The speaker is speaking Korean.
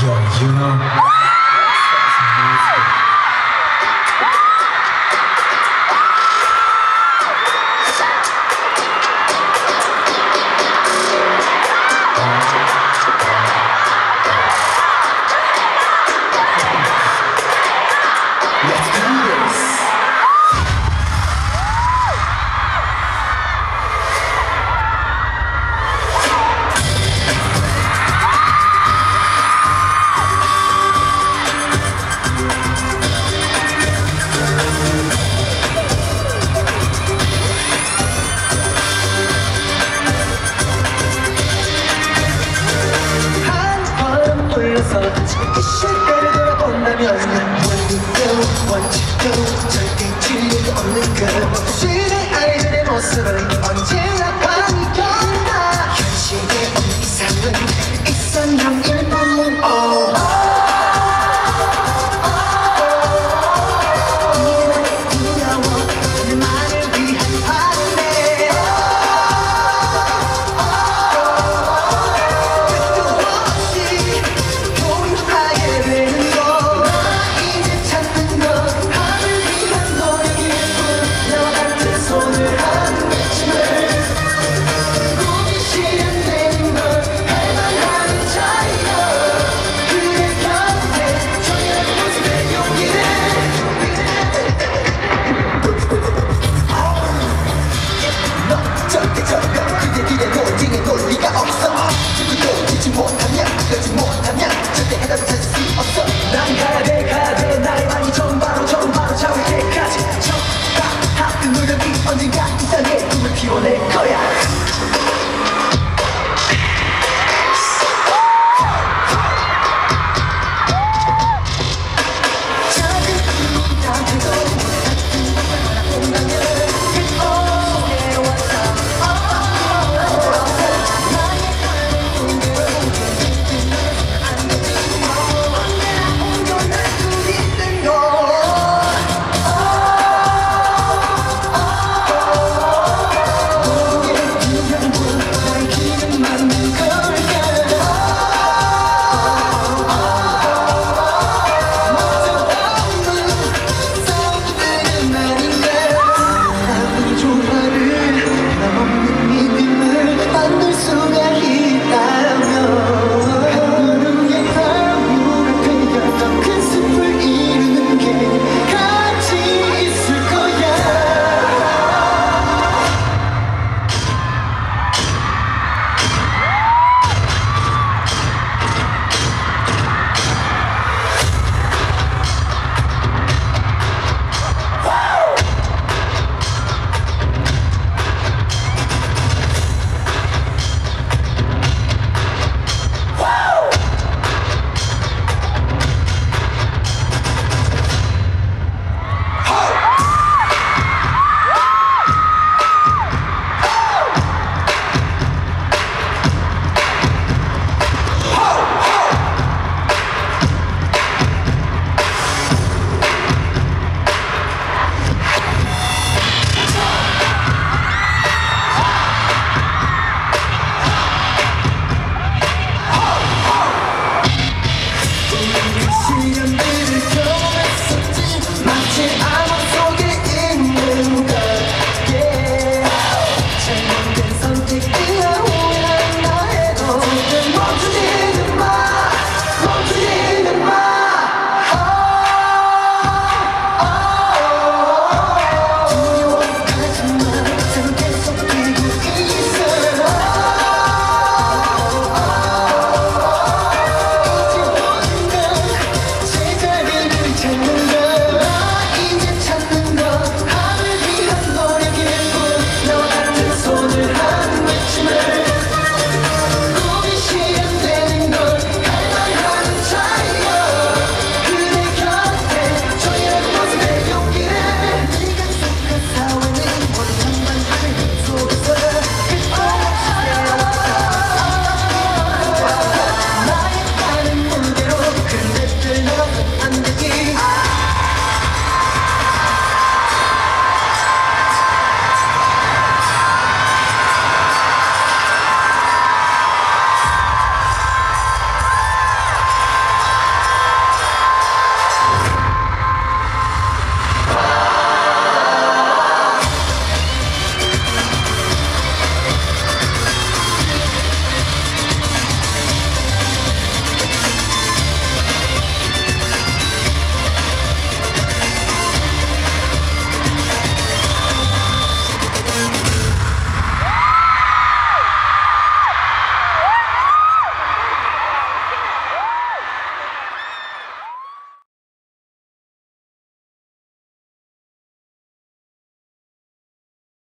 Yo, you know. 속에서 지금 이 시대를 돌아본다면 What you do, what you do 절대 진리도 없는 그 시대 아이들의 모습은 언제나 が痛げ息をね